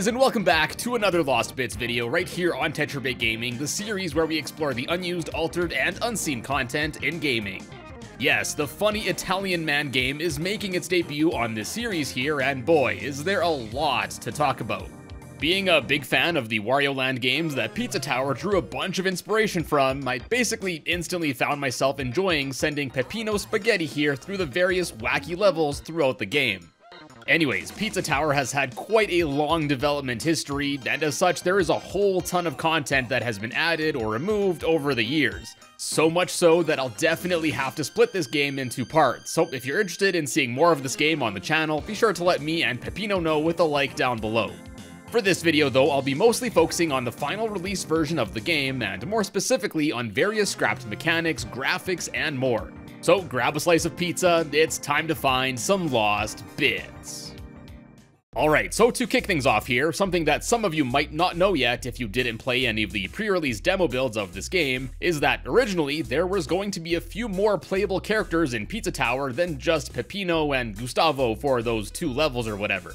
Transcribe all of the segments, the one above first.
guys, and welcome back to another Lost Bits video right here on Tetrabit Gaming, the series where we explore the unused, altered, and unseen content in gaming. Yes, the funny Italian Man game is making its debut on this series here, and boy, is there a lot to talk about. Being a big fan of the Wario Land games that Pizza Tower drew a bunch of inspiration from, I basically instantly found myself enjoying sending Peppino spaghetti here through the various wacky levels throughout the game. Anyways, Pizza Tower has had quite a long development history, and as such, there is a whole ton of content that has been added or removed over the years. So much so that I'll definitely have to split this game into parts, so if you're interested in seeing more of this game on the channel, be sure to let me and Peppino know with a like down below. For this video though, I'll be mostly focusing on the final release version of the game, and more specifically on various scrapped mechanics, graphics, and more. So grab a slice of pizza, it's time to find some lost bits. Alright, so to kick things off here, something that some of you might not know yet if you didn't play any of the pre-release demo builds of this game, is that originally there was going to be a few more playable characters in Pizza Tower than just Peppino and Gustavo for those two levels or whatever.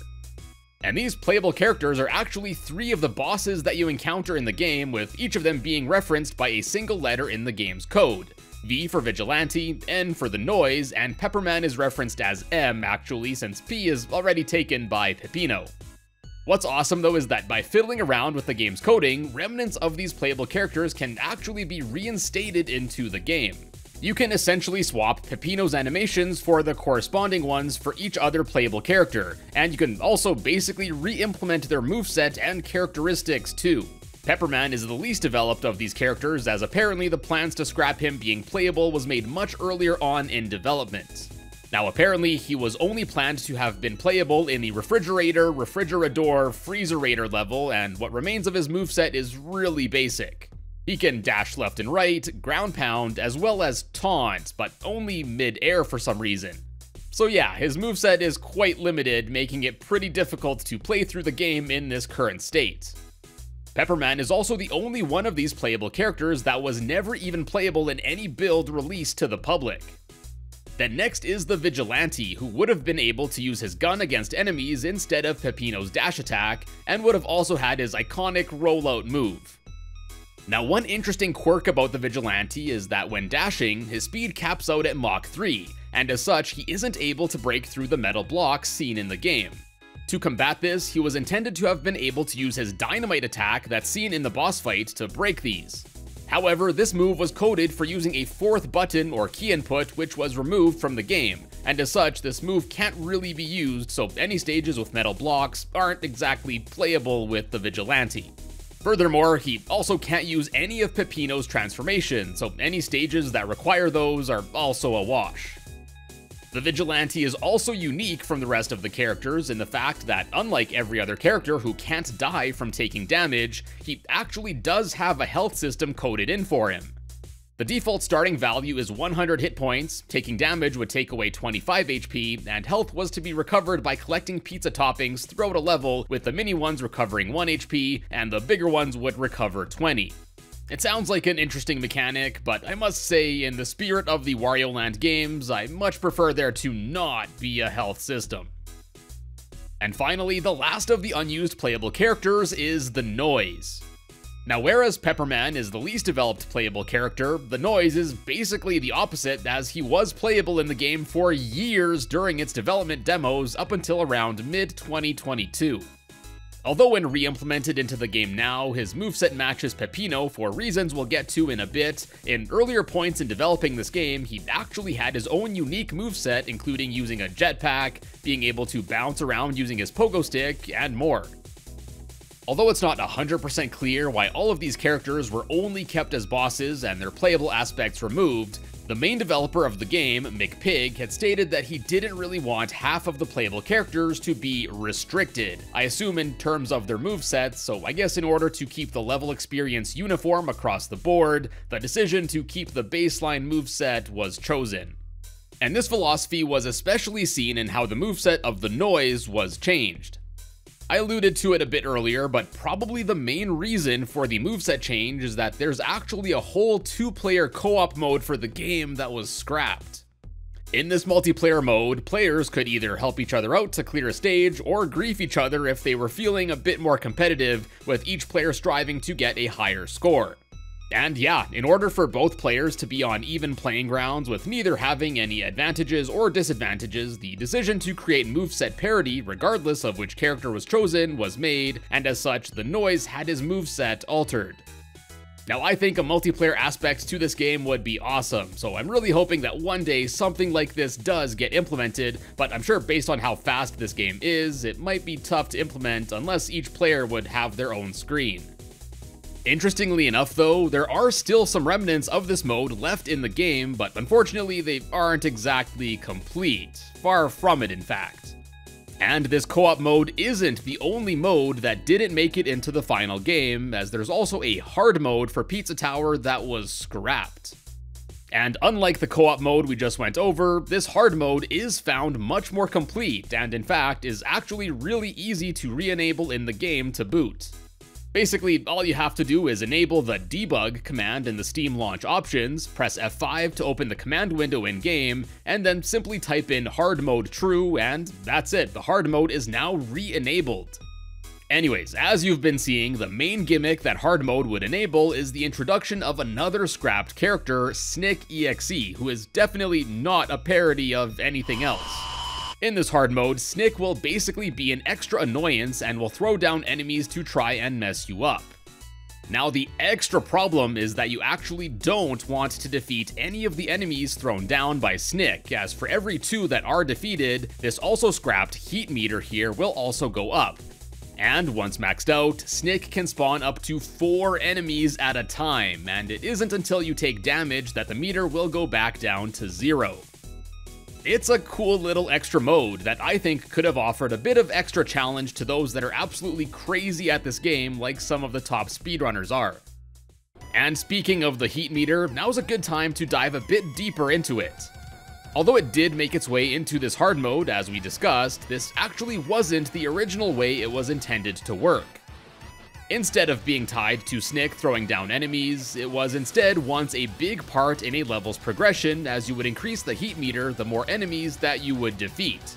And these playable characters are actually three of the bosses that you encounter in the game, with each of them being referenced by a single letter in the game's code. V for Vigilante, N for the noise, and Pepperman is referenced as M actually since P is already taken by Peppino. What's awesome though is that by fiddling around with the game's coding, remnants of these playable characters can actually be reinstated into the game. You can essentially swap Peppino's animations for the corresponding ones for each other playable character, and you can also basically re-implement their moveset and characteristics too. Pepperman is the least developed of these characters, as apparently the plans to scrap him being playable was made much earlier on in development. Now apparently he was only planned to have been playable in the Refrigerator, Refrigerador, Freezerator level, and what remains of his moveset is really basic. He can dash left and right, ground pound, as well as taunt, but only mid-air for some reason. So yeah, his moveset is quite limited, making it pretty difficult to play through the game in this current state. Pepperman is also the only one of these playable characters that was never even playable in any build released to the public. Then next is the Vigilante, who would have been able to use his gun against enemies instead of Peppino's dash attack, and would have also had his iconic rollout move. Now one interesting quirk about the Vigilante is that when dashing, his speed caps out at Mach 3, and as such, he isn't able to break through the metal blocks seen in the game. To combat this, he was intended to have been able to use his dynamite attack that's seen in the boss fight to break these. However, this move was coded for using a fourth button or key input which was removed from the game, and as such, this move can't really be used, so any stages with metal blocks aren't exactly playable with the Vigilante. Furthermore, he also can't use any of Peppino's transformations, so any stages that require those are also a wash. The Vigilante is also unique from the rest of the characters in the fact that, unlike every other character who can't die from taking damage, he actually does have a health system coded in for him. The default starting value is 100 hit points, taking damage would take away 25 HP, and health was to be recovered by collecting pizza toppings throughout a level, with the mini ones recovering 1 HP, and the bigger ones would recover 20. It sounds like an interesting mechanic, but I must say, in the spirit of the Wario Land games, I much prefer there to not be a health system. And finally, the last of the unused playable characters is the Noise. Now, whereas Pepperman is the least developed playable character, the Noise is basically the opposite as he was playable in the game for years during its development demos up until around mid-2022. Although when re-implemented into the game now, his moveset matches Peppino for reasons we'll get to in a bit, in earlier points in developing this game, he actually had his own unique moveset including using a jetpack, being able to bounce around using his pogo stick, and more. Although it's not 100% clear why all of these characters were only kept as bosses and their playable aspects removed, the main developer of the game, McPig, had stated that he didn't really want half of the playable characters to be restricted. I assume in terms of their movesets, so I guess in order to keep the level experience uniform across the board, the decision to keep the baseline moveset was chosen. And this philosophy was especially seen in how the moveset of the noise was changed. I alluded to it a bit earlier, but probably the main reason for the moveset change is that there's actually a whole two-player co-op mode for the game that was scrapped. In this multiplayer mode, players could either help each other out to clear a stage or grief each other if they were feeling a bit more competitive, with each player striving to get a higher score. And yeah, in order for both players to be on even playing grounds with neither having any advantages or disadvantages, the decision to create moveset parity, regardless of which character was chosen, was made, and as such, the noise had his moveset altered. Now I think a multiplayer aspect to this game would be awesome, so I'm really hoping that one day something like this does get implemented, but I'm sure based on how fast this game is, it might be tough to implement unless each player would have their own screen. Interestingly enough though, there are still some remnants of this mode left in the game, but unfortunately they aren't exactly complete. Far from it in fact. And this co-op mode isn't the only mode that didn't make it into the final game, as there's also a hard mode for Pizza Tower that was scrapped. And unlike the co-op mode we just went over, this hard mode is found much more complete, and in fact is actually really easy to re-enable in the game to boot. Basically, all you have to do is enable the debug command in the Steam launch options, press F5 to open the command window in-game, and then simply type in hard mode true, and that's it, the hard mode is now re-enabled. Anyways, as you've been seeing, the main gimmick that hard mode would enable is the introduction of another scrapped character, Snick EXE, who is definitely not a parody of anything else. In this hard mode, Snick will basically be an extra annoyance and will throw down enemies to try and mess you up. Now the extra problem is that you actually don't want to defeat any of the enemies thrown down by Snick, as for every two that are defeated, this also scrapped heat meter here will also go up. And once maxed out, Snick can spawn up to 4 enemies at a time, and it isn't until you take damage that the meter will go back down to 0. It's a cool little extra mode that I think could have offered a bit of extra challenge to those that are absolutely crazy at this game like some of the top speedrunners are. And speaking of the heat meter, now's a good time to dive a bit deeper into it. Although it did make its way into this hard mode, as we discussed, this actually wasn't the original way it was intended to work. Instead of being tied to Snick throwing down enemies, it was instead once a big part in a level's progression as you would increase the heat meter the more enemies that you would defeat.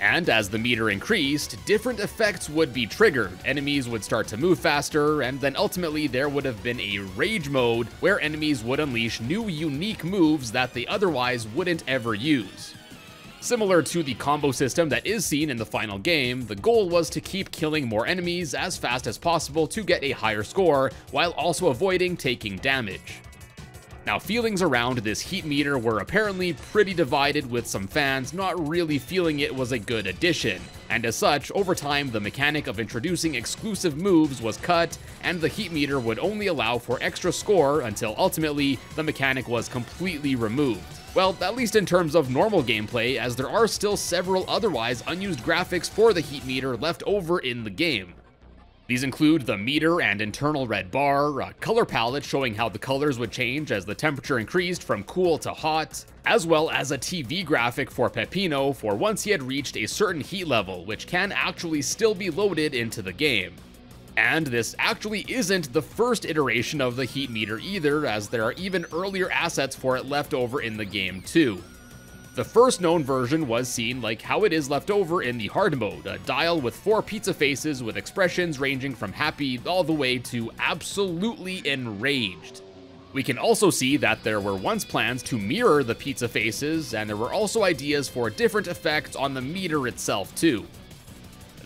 And as the meter increased, different effects would be triggered, enemies would start to move faster, and then ultimately there would have been a rage mode where enemies would unleash new unique moves that they otherwise wouldn't ever use. Similar to the combo system that is seen in the final game, the goal was to keep killing more enemies as fast as possible to get a higher score, while also avoiding taking damage. Now, feelings around this heat meter were apparently pretty divided with some fans not really feeling it was a good addition, and as such, over time the mechanic of introducing exclusive moves was cut, and the heat meter would only allow for extra score until ultimately the mechanic was completely removed. Well, at least in terms of normal gameplay, as there are still several otherwise unused graphics for the heat meter left over in the game. These include the meter and internal red bar, a color palette showing how the colors would change as the temperature increased from cool to hot, as well as a TV graphic for Peppino for once he had reached a certain heat level, which can actually still be loaded into the game. And this actually isn't the first iteration of the heat meter either, as there are even earlier assets for it left over in the game too. The first known version was seen like how it is left over in the hard mode, a dial with four pizza faces with expressions ranging from happy all the way to absolutely enraged. We can also see that there were once plans to mirror the pizza faces, and there were also ideas for different effects on the meter itself too.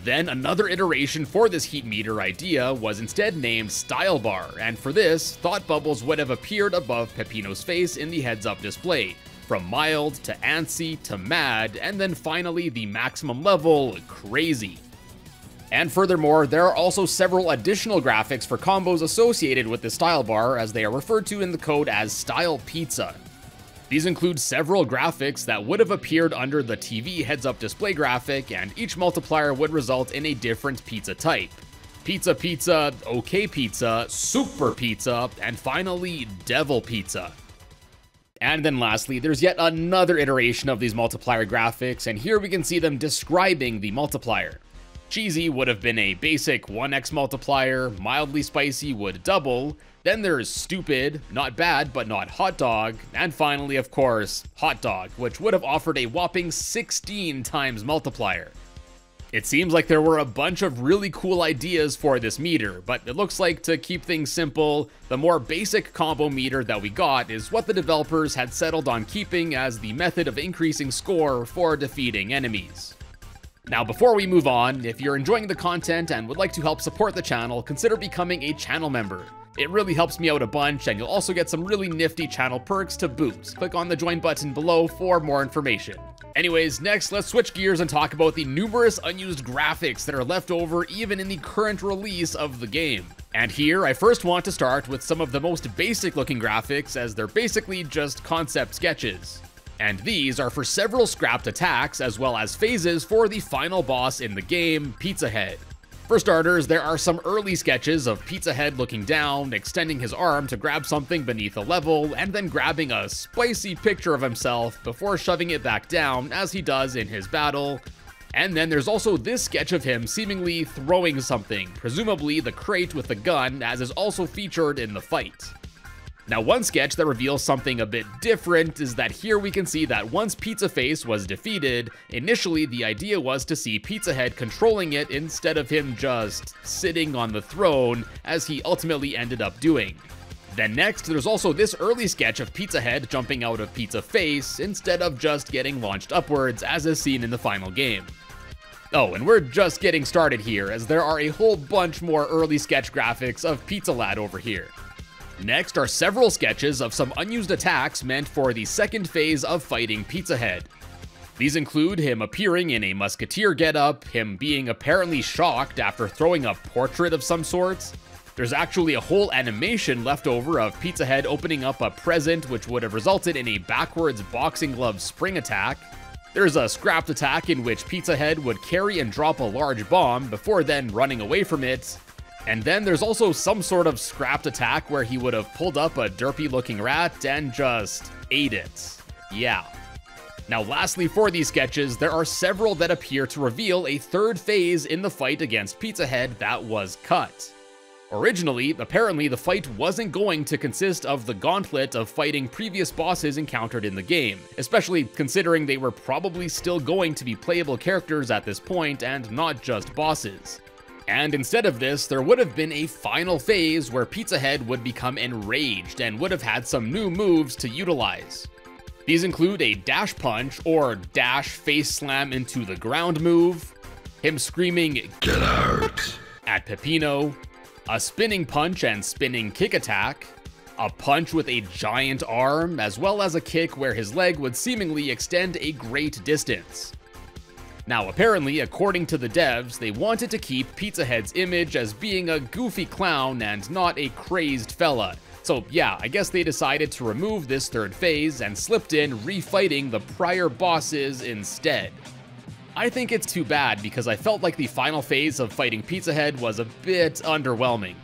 Then another iteration for this heat meter idea was instead named Style Bar, and for this, thought bubbles would have appeared above Peppino's face in the heads-up display, from mild to antsy to mad, and then finally the maximum level, crazy. And furthermore, there are also several additional graphics for combos associated with the style bar as they are referred to in the code as Style Pizza. These include several graphics that would have appeared under the TV heads-up display graphic, and each multiplier would result in a different pizza type. Pizza Pizza, OK Pizza, Super Pizza, and finally, Devil Pizza. And then lastly, there's yet another iteration of these multiplier graphics, and here we can see them describing the multiplier. Cheesy would have been a basic 1x multiplier, mildly spicy would double, Then there's stupid, not bad, but not hot dog. And finally, of course, hot dog, which would have offered a whopping 16 times multiplier. It seems like there were a bunch of really cool ideas for this meter, but it looks like to keep things simple, the more basic combo meter that we got is what the developers had settled on keeping as the method of increasing score for defeating enemies. Now before we move on, if you're enjoying the content and would like to help support the channel, consider becoming a channel member. It really helps me out a bunch, and you'll also get some really nifty channel perks to boot. Click on the join button below for more information. Anyways, next, let's switch gears and talk about the numerous unused graphics that are left over even in the current release of the game. And here, I first want to start with some of the most basic looking graphics as they're basically just concept sketches. And these are for several scrapped attacks as well as phases for the final boss in the game, Pizza Head. For starters, there are some early sketches of Pizza Head looking down, extending his arm to grab something beneath a level, and then grabbing a spicy picture of himself before shoving it back down as he does in his battle. And then there's also this sketch of him seemingly throwing something, presumably the crate with the gun, as is also featured in the fight. Now one sketch that reveals something a bit different is that here we can see that once Pizza Face was defeated, initially the idea was to see Pizza Head controlling it instead of him just sitting on the throne, as he ultimately ended up doing. Then next, there's also this early sketch of Pizza Head jumping out of Pizza Face instead of just getting launched upwards as is seen in the final game. Oh, and we're just getting started here, as there are a whole bunch more early sketch graphics of Pizza Lad over here. Next are several sketches of some unused attacks meant for the second phase of fighting Pizza Head. These include him appearing in a musketeer getup, him being apparently shocked after throwing a portrait of some sorts. There's actually a whole animation left over of Pizza Head opening up a present which would have resulted in a backwards boxing glove spring attack. There's a scrapped attack in which Pizza Head would carry and drop a large bomb before then running away from it, and then there's also some sort of scrapped attack where he would have pulled up a derpy looking rat and just ate it. Yeah. Now lastly for these sketches, there are several that appear to reveal a third phase in the fight against Pizza Head that was cut. Originally, apparently the fight wasn't going to consist of the gauntlet of fighting previous bosses encountered in the game, especially considering they were probably still going to be playable characters at this point and not just bosses. And instead of this, there would have been a final phase where Pizza Head would become enraged and would have had some new moves to utilize. These include a dash punch or dash face slam into the ground move, him screaming Get out at Peppino, a spinning punch and spinning kick attack, a punch with a giant arm, as well as a kick where his leg would seemingly extend a great distance. Now, apparently, according to the devs, they wanted to keep Pizza Head's image as being a goofy clown and not a crazed fella. So yeah, I guess they decided to remove this third phase and slipped in refighting the prior bosses instead. I think it's too bad because I felt like the final phase of fighting Pizza Head was a bit underwhelming.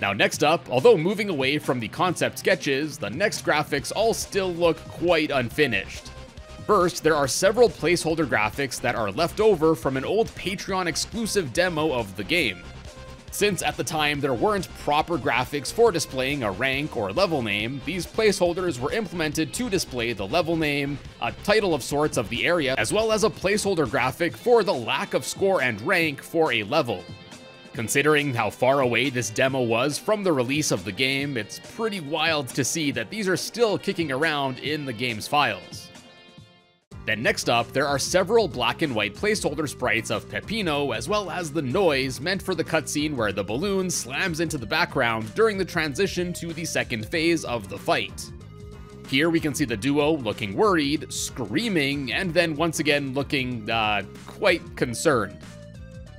Now next up, although moving away from the concept sketches, the next graphics all still look quite unfinished. First, there are several placeholder graphics that are left over from an old Patreon exclusive demo of the game. Since at the time there weren't proper graphics for displaying a rank or level name, these placeholders were implemented to display the level name, a title of sorts of the area, as well as a placeholder graphic for the lack of score and rank for a level. Considering how far away this demo was from the release of the game, it's pretty wild to see that these are still kicking around in the game's files. Then next up, there are several black and white placeholder sprites of Peppino, as well as the noise meant for the cutscene where the balloon slams into the background during the transition to the second phase of the fight. Here we can see the duo looking worried, screaming, and then once again looking, uh, quite concerned.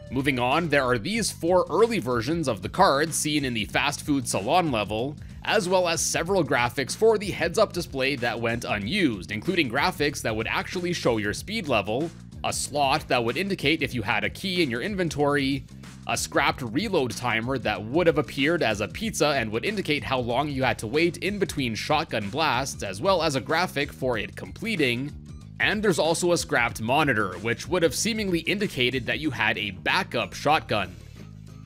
Moving on, there are these four early versions of the cards seen in the fast food saloon level, as well as several graphics for the heads-up display that went unused, including graphics that would actually show your speed level, a slot that would indicate if you had a key in your inventory, a scrapped reload timer that would have appeared as a pizza and would indicate how long you had to wait in between shotgun blasts, as well as a graphic for it completing. And there's also a scrapped monitor, which would have seemingly indicated that you had a backup shotgun.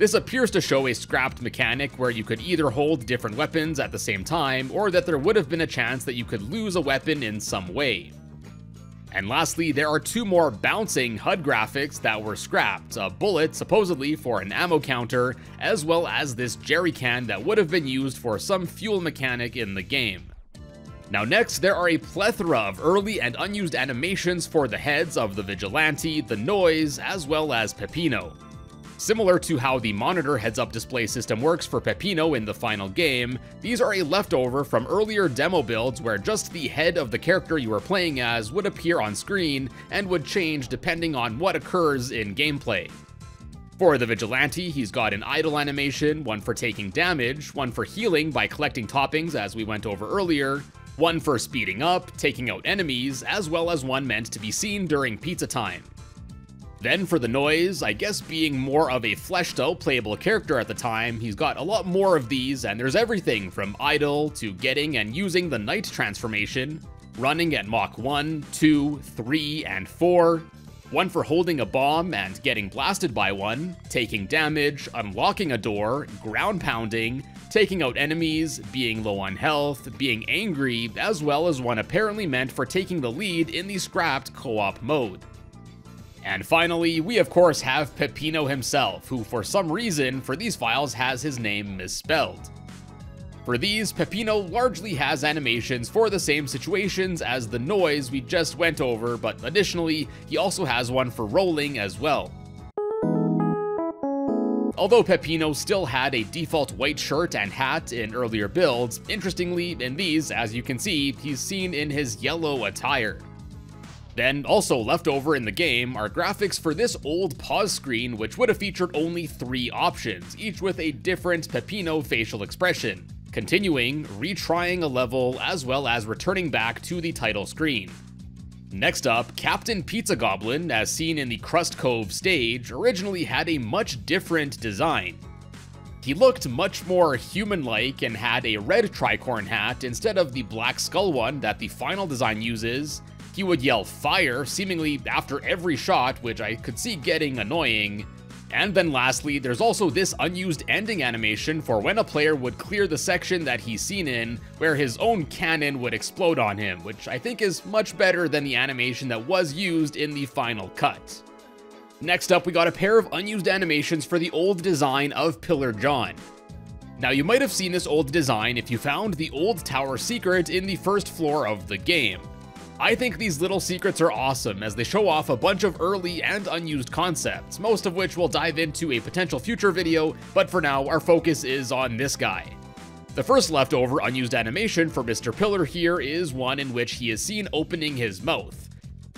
This appears to show a scrapped mechanic where you could either hold different weapons at the same time, or that there would have been a chance that you could lose a weapon in some way. And lastly, there are two more bouncing HUD graphics that were scrapped, a bullet supposedly for an ammo counter, as well as this jerry can that would have been used for some fuel mechanic in the game. Now next, there are a plethora of early and unused animations for the heads of the Vigilante, the Noise, as well as Peppino. Similar to how the monitor heads-up display system works for Peppino in the final game, these are a leftover from earlier demo builds where just the head of the character you are playing as would appear on screen and would change depending on what occurs in gameplay. For the Vigilante, he's got an idle animation, one for taking damage, one for healing by collecting toppings as we went over earlier, one for speeding up, taking out enemies, as well as one meant to be seen during pizza time. Then for the noise, I guess being more of a fleshed out playable character at the time, he's got a lot more of these and there's everything from idle to getting and using the knight transformation, running at Mach 1, 2, 3, and 4, one for holding a bomb and getting blasted by one, taking damage, unlocking a door, ground pounding, taking out enemies, being low on health, being angry, as well as one apparently meant for taking the lead in the scrapped co-op mode. And finally, we of course have Peppino himself, who for some reason for these files has his name misspelled. For these, Peppino largely has animations for the same situations as the noise we just went over, but additionally, he also has one for rolling as well. Although Peppino still had a default white shirt and hat in earlier builds, interestingly, in these, as you can see, he's seen in his yellow attire. Then, also left over in the game, are graphics for this old pause screen which would have featured only three options, each with a different Peppino facial expression, continuing, retrying a level, as well as returning back to the title screen. Next up, Captain Pizza Goblin, as seen in the Crust Cove stage, originally had a much different design. He looked much more human-like and had a red tricorn hat instead of the black skull one that the final design uses, he would yell fire seemingly after every shot, which I could see getting annoying. And then lastly, there's also this unused ending animation for when a player would clear the section that he's seen in, where his own cannon would explode on him, which I think is much better than the animation that was used in the final cut. Next up, we got a pair of unused animations for the old design of Pillar John. Now you might have seen this old design if you found the old tower secret in the first floor of the game. I think these little secrets are awesome as they show off a bunch of early and unused concepts, most of which we'll dive into a potential future video, but for now our focus is on this guy. The first leftover unused animation for Mr. Pillar here is one in which he is seen opening his mouth.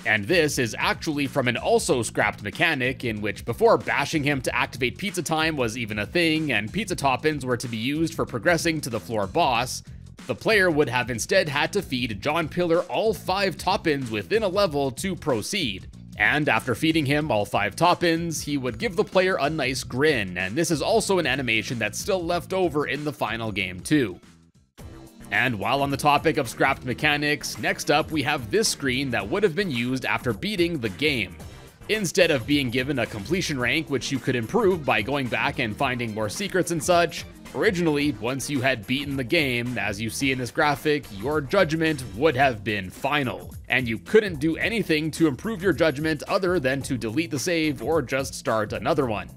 And this is actually from an also scrapped mechanic in which before bashing him to activate pizza time was even a thing and pizza toppins were to be used for progressing to the floor boss, the player would have instead had to feed John Pillar all 5 toppins within a level to proceed. And after feeding him all 5 toppins, he would give the player a nice grin, and this is also an animation that's still left over in the final game too. And while on the topic of scrapped mechanics, next up we have this screen that would have been used after beating the game. Instead of being given a completion rank which you could improve by going back and finding more secrets and such, Originally, once you had beaten the game, as you see in this graphic, your judgment would have been final, and you couldn't do anything to improve your judgment other than to delete the save or just start another one.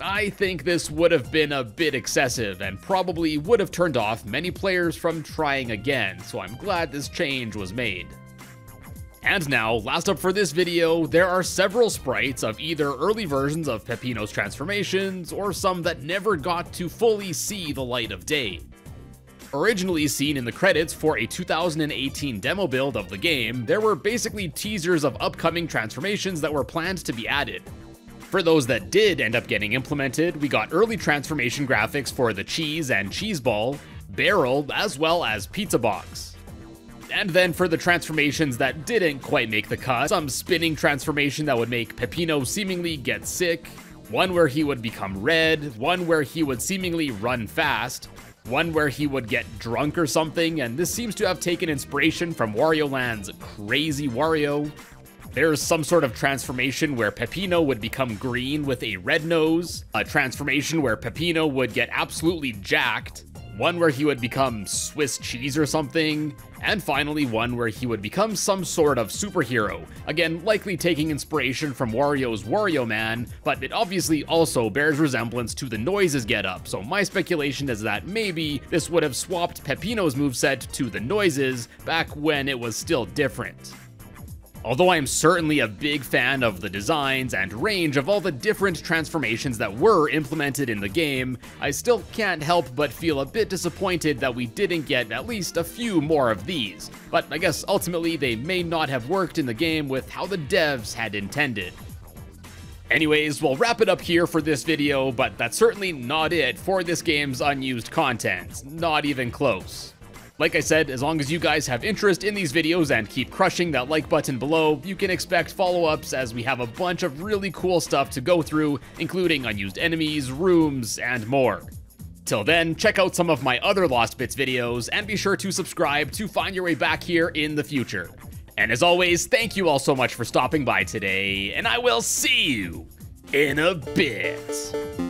I think this would have been a bit excessive and probably would have turned off many players from trying again, so I'm glad this change was made. And now, last up for this video, there are several sprites of either early versions of Peppino's transformations, or some that never got to fully see the light of day. Originally seen in the credits for a 2018 demo build of the game, there were basically teasers of upcoming transformations that were planned to be added. For those that did end up getting implemented, we got early transformation graphics for the Cheese and Cheese Ball, Barrel, as well as Pizza Box. And then for the transformations that didn't quite make the cut, some spinning transformation that would make Peppino seemingly get sick, one where he would become red, one where he would seemingly run fast, one where he would get drunk or something, and this seems to have taken inspiration from Wario Land's Crazy Wario. There's some sort of transformation where Peppino would become green with a red nose, a transformation where Peppino would get absolutely jacked, one where he would become Swiss cheese or something, and finally one where he would become some sort of superhero, again likely taking inspiration from Wario's Wario Man, but it obviously also bears resemblance to the Noises get up, so my speculation is that maybe this would have swapped Peppino's moveset to the Noises back when it was still different. Although I am certainly a big fan of the designs and range of all the different transformations that were implemented in the game, I still can't help but feel a bit disappointed that we didn't get at least a few more of these. But I guess ultimately they may not have worked in the game with how the devs had intended. Anyways, we'll wrap it up here for this video, but that's certainly not it for this game's unused content. Not even close. Like I said, as long as you guys have interest in these videos and keep crushing that like button below, you can expect follow-ups as we have a bunch of really cool stuff to go through, including unused enemies, rooms, and more. Till then, check out some of my other Lost Bits videos, and be sure to subscribe to find your way back here in the future. And as always, thank you all so much for stopping by today, and I will see you in a bit.